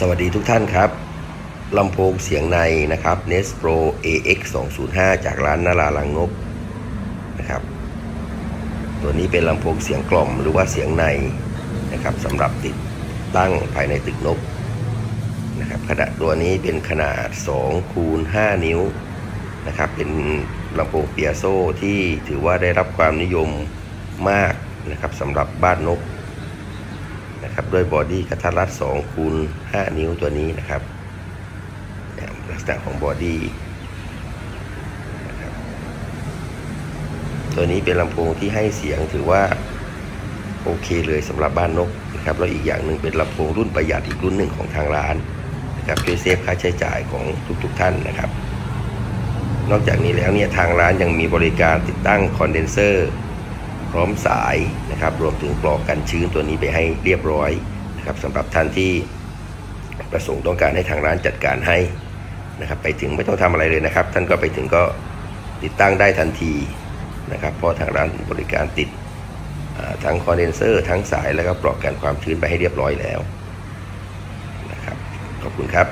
สวัสดีทุกท่านครับลำโพงเสียงในนะครับ Nes Pro AX 205จากร้านนาราลังนกนะครับ ตัวนี้เป็นลำโพงเสียงกล่อมหรือว่าเสียงในนะครับสำหรับติดตั้งภายในตึกนกนะครับขนาดตัวนี้เป็นขนาด2คูณ5นิ้วนะครับ เป็นลำโพงเปียโซที่ถือว่าได้รับความนิยมมากนะครับสำหรับบ้านนก นะครับด้วยบอดี้กระทัดรัด2คูณ5นิ้วตัวนี้นะครับนี่ลักษณะของบอดี้ตัวนี้เป็นลำโพงที่ให้เสียงถือว่าโอเคเลยสำหรับบ้านนกนะครับแล้วอีกอย่างหนึ่งเป็นลำโพงรุ่นประหยัดอีกรุ่นหนึ่งของทางร้านนะครับช่วยเซฟค่าใช้จ่ายของทุกๆทท่านนะครับ นอกจากนี้แล้วเนี่ยทางร้านยังมีบริการติดตั้งคอนเดนเซอร์ พร้อมสายนะครับรวมถึงปลอกกันชื้นตัวนี้ไปให้เรียบร้อยนะครับสำหรับท่านที่ประสงค์ต้องการให้ทางร้านจัดการให้นะครับไปถึงไม่ต้องทำอะไรเลยนะครับ ท่านก็ไปถึงก็ติดตั้งได้ทันทีนะครับเพราะทางร้านบริการติดทั้งคอนเดนเซอร์ทั้งสายแล้วก็ปลอกกันความชื้นไปให้เรียบร้อยแล้วนะครับขอบคุณครับ